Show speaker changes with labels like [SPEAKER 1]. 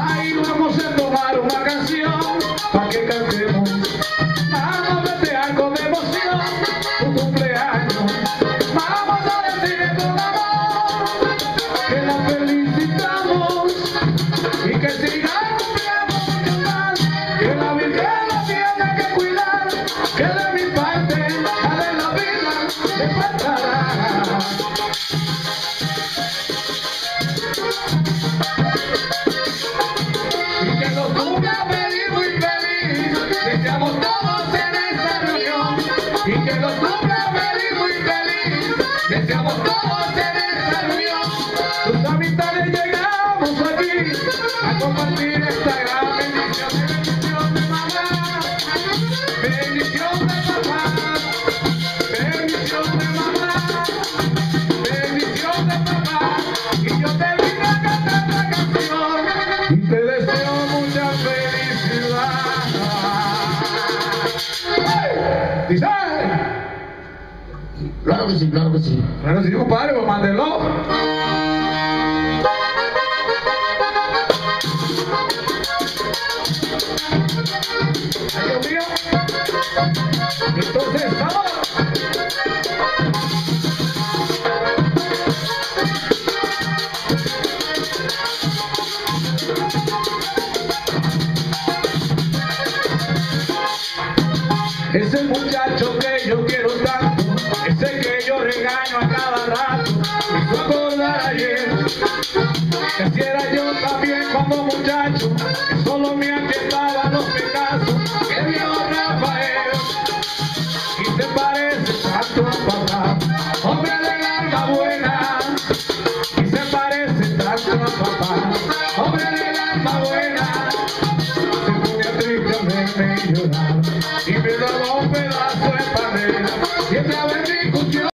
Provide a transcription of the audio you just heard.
[SPEAKER 1] Ahí vamos a tomar una canción pa que cantemos, vamos a darle algo de emoción, un cumpleaños, vamos a decirle con amor que la felicita. Y que nos hubiera feliz muy feliz, deseamos todos en esta reunión. Y que nos hubiera feliz muy feliz, deseamos todos en esta reunión. Tus amistades llegamos aquí a compartir esta gran bendición.
[SPEAKER 2] Claro que sí, claro que sí.
[SPEAKER 1] Claro que sí, compadre, pues mándelo. Ay, Dios mío. Entonces, vamos. Ese muchacho que yo quiero tanto, ese que yo regaño a cada rato, me hizo acordar ayer, que así era yo también como muchacho, buena, se pone triste verme llorar, y me daba